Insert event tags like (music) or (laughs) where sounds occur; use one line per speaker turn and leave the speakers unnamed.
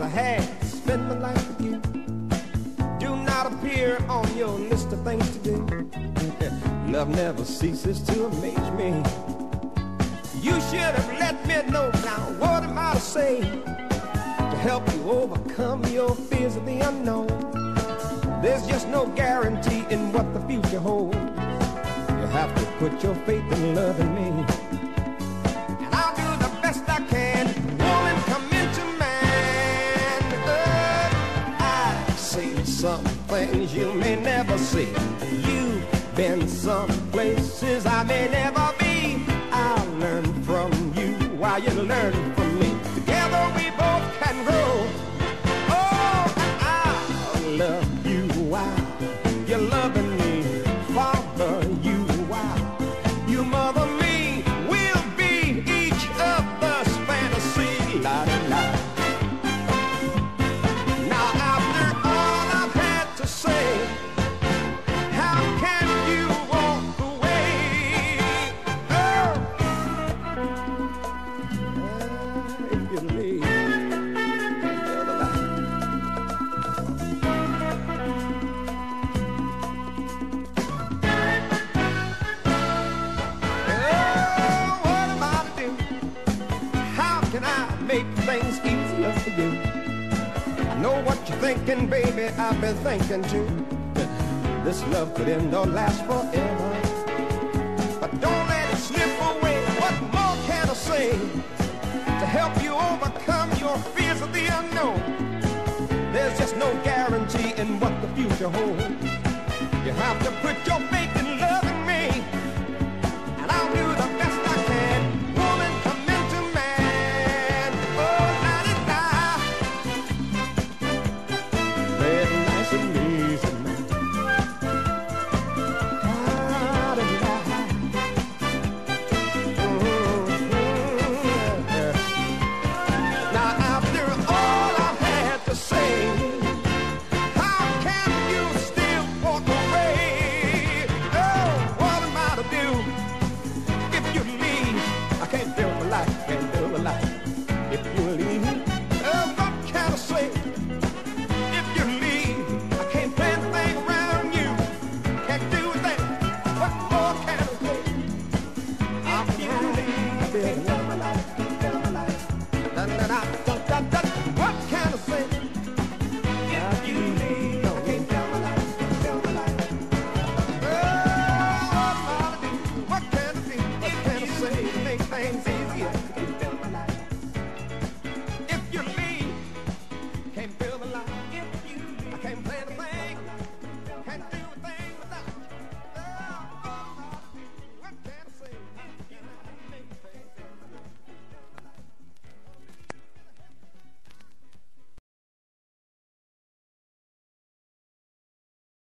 I had to spend my life you. Do not appear on your list of things to do. (laughs) Love never ceases to amaze me. You should have let me know now. What am I to say to help you overcome your fears of the unknown? There's just no guarantee in what the future holds. You have to put your faith and love in me. You may never see. You've been some places I may never be. I'll learn from you while you learn from me. Together we both can grow. Oh, and I'll love you while you're loving me. Can I make things easier for you? I know what you're thinking, baby. I've been thinking too. This love could end or last forever. But don't let it slip away. What more can I say to help you overcome your fears of the unknown? There's just no guarantee in what the future holds. You have to put your faith in If